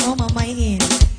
Oh, my hand